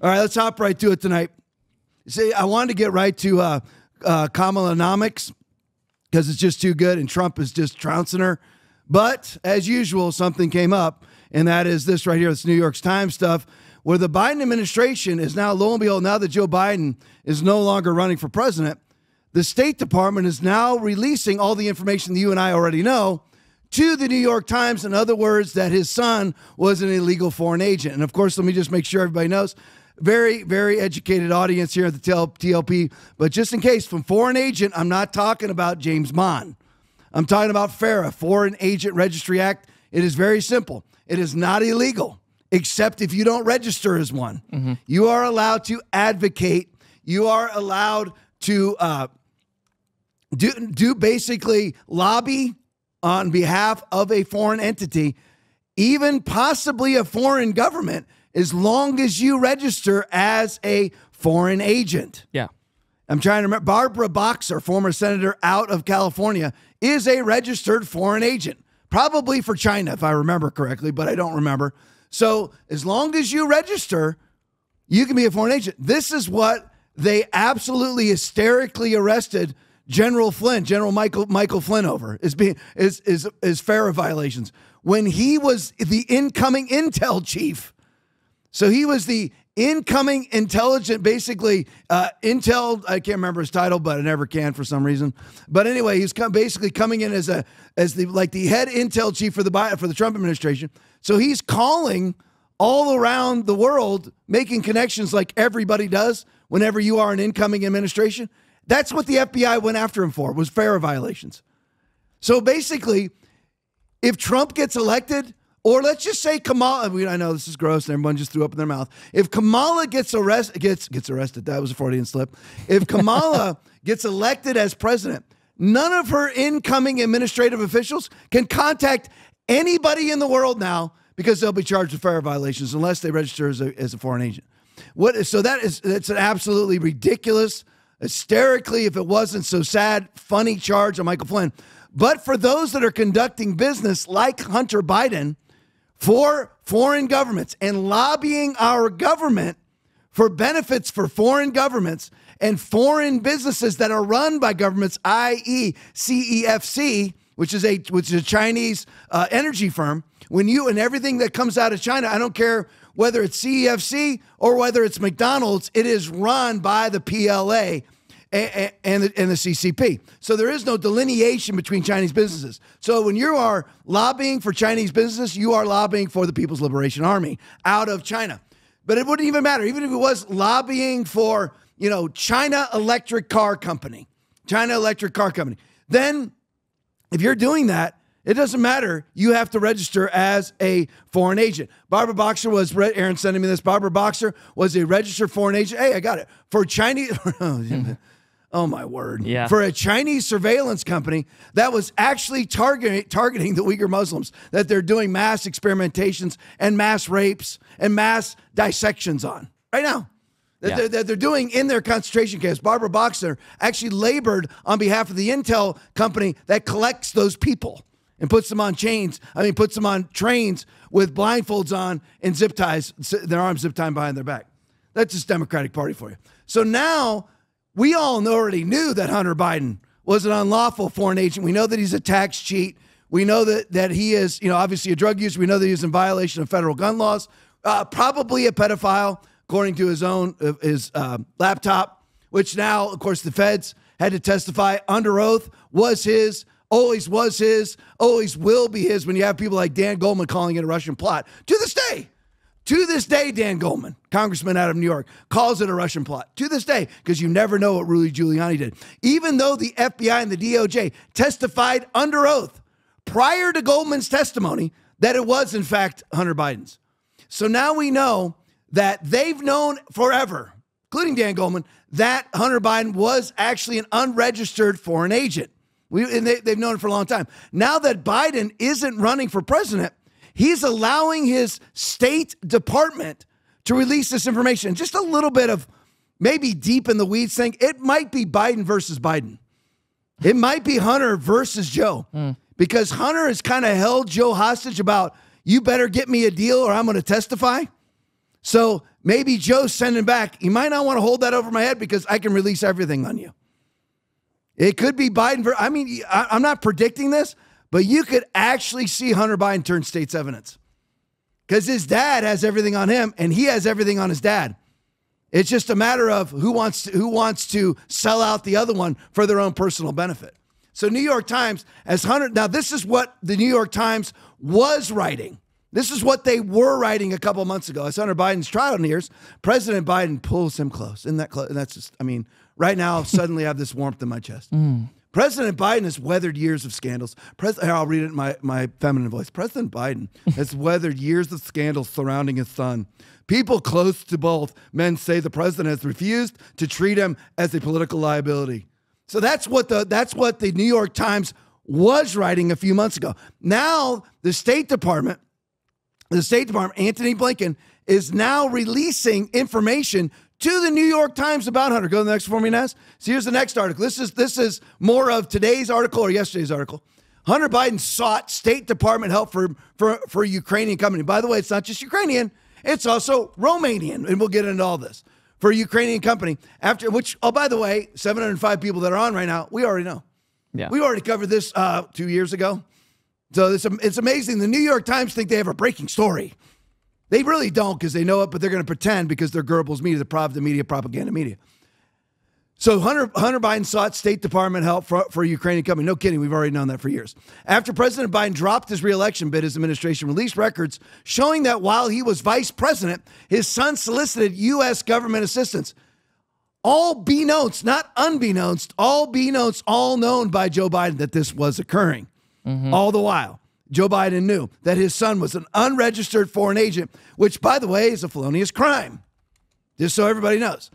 All right, let's hop right to it tonight. See, I wanted to get right to uh, uh, Kamalanomics because it's just too good, and Trump is just trouncing her. But as usual, something came up, and that is this right here. This New York Times stuff, where the Biden administration is now, lo and behold, now that Joe Biden is no longer running for president, the State Department is now releasing all the information that you and I already know to the New York Times. In other words, that his son was an illegal foreign agent. And of course, let me just make sure everybody knows very, very educated audience here at the TLP. But just in case, from foreign agent, I'm not talking about James Bond. I'm talking about FARA, Foreign Agent Registry Act. It is very simple. It is not illegal, except if you don't register as one. Mm-hmm. You are allowed to advocate. You are allowed to uh, do do basically lobby on behalf of a foreign entity, even possibly a foreign government as long as you register as a foreign agent. Yeah. I'm trying to remember. Barbara Boxer, former senator out of California, is a registered foreign agent, probably for China, if I remember correctly, but I don't remember. So as long as you register, you can be a foreign agent. This is what they absolutely hysterically arrested General Flynn, General Michael Michael Flynn over is being is is is FARA violations when he was the incoming intel chief so he was the incoming intelligent, basically uh, intel. I can't remember his title, but I never can for some reason. But anyway, he's come, basically coming in as a as the like the head intel chief for the for the Trump administration. So he's calling all around the world, making connections like everybody does whenever you are an incoming administration. That's what the FBI went after him for was FARA violations. So basically, if Trump gets elected, or let's just say Kamala. I know this is gross, and everyone just threw up in their mouth. If Kamala gets arrested, gets gets arrested, that was a Freudian slip. If Kamala gets elected as president, none of her incoming administrative officials can contact anybody in the world now because they'll be charged with FARA violations unless they register as a, as a foreign agent. What? So that is that's an absolutely ridiculous, hysterically, if it wasn't so sad, funny charge on Michael Flynn. But for those that are conducting business like Hunter Biden for foreign governments and lobbying our government for benefits for foreign governments and foreign businesses that are run by governments, i.e., CEFC, which is a which is a Chinese uh, energy firm. When you and everything that comes out of China, I don't care whether it's CEFC or whether it's McDonald's, it is run by the PLA and, and, the, and the CCP. So there is no delineation between Chinese businesses. So when you are lobbying for Chinese business, you are lobbying for the People's Liberation Army out of China. But it wouldn't even matter, even if it was lobbying for, you know, China Electric Car Company, China Electric Car Company. Then if you're doing that, it doesn't matter. You have to register as a foreign agent. Barbara Boxer was, Aaron sending me this. Barbara Boxer was a registered foreign agent. Hey, I got it. For Chinese, oh, Oh my word! Yeah. For a Chinese surveillance company that was actually targeting targeting the Uyghur Muslims, that they're doing mass experimentations and mass rapes and mass dissections on right now. That, yeah. they're, that they're doing in their concentration camps. Barbara Boxer actually labored on behalf of the intel company that collects those people and puts them on chains. I mean, puts them on trains with blindfolds on and zip ties, their arms zip tied behind their back. That's just Democratic Party for you. So now we all already knew that Hunter Biden was an unlawful foreign agent. We know that he's a tax cheat. We know that that he is, you know, obviously a drug user. We know that he's in violation of federal gun laws. Uh, probably a pedophile, according to his own uh, his uh, laptop, which now, of course, the feds had to testify under oath was his, always was his, always will be his. When you have people like Dan Goldman calling it a Russian plot to this to this day, Dan Goldman, congressman out of New York, calls it a Russian plot. To this day, because you never know what Rudy Giuliani did. Even though the FBI and the DOJ testified under oath prior to Goldman's testimony that it was, in fact, Hunter Biden's. So now we know that they've known forever, including Dan Goldman, that Hunter Biden was actually an unregistered foreign agent. We, and they, they've known it for a long time. Now that Biden isn't running for president, He's allowing his State Department to release this information. Just a little bit of maybe deep in the weeds thing. It might be Biden versus Biden. It might be Hunter versus Joe mm. because Hunter has kind of held Joe hostage about, you better get me a deal or I'm going to testify. So maybe Joe's sending back. You might not want to hold that over my head because I can release everything on you. It could be Biden. I mean, I'm not predicting this, but you could actually see Hunter Biden turn state's evidence because his dad has everything on him and he has everything on his dad. It's just a matter of who wants to, who wants to sell out the other one for their own personal benefit. So New York Times as Hunter now this is what the New York Times was writing. This is what they were writing a couple months ago. As Hunter Biden's trial nears, President Biden pulls him close. Isn't that close? And That's just, I mean, right now, suddenly I have this warmth in my chest. Mm. President Biden has weathered years of scandals. Pres- I'll read it in my, my feminine voice. President Biden has weathered years of scandals surrounding his son. People close to both men say the president has refused to treat him as a political liability. So that's what the that's what the New York Times was writing a few months ago. Now the State Department the State Department, Antony Blinken, is now releasing information to the New York Times about Hunter. Go to the next for me, Naz. So here's the next article. This is this is more of today's article or yesterday's article. Hunter Biden sought State Department help for for for Ukrainian company. By the way, it's not just Ukrainian; it's also Romanian, and we'll get into all this for a Ukrainian company. After which, oh, by the way, 705 people that are on right now, we already know. Yeah, we already covered this uh, two years ago. So it's, it's amazing. The New York Times think they have a breaking story. They really don't because they know it, but they're going to pretend because they're Goebbels media, the media, propaganda media. So Hunter, Hunter Biden sought State Department help for, for Ukrainian company. No kidding, we've already known that for years. After President Biden dropped his reelection bid, his administration released records showing that while he was vice president, his son solicited U.S. government assistance. All beknownst, not unbeknownst, all beknownst, all known by Joe Biden that this was occurring. Mm-hmm. All the while, Joe Biden knew that his son was an unregistered foreign agent, which, by the way, is a felonious crime. Just so everybody knows.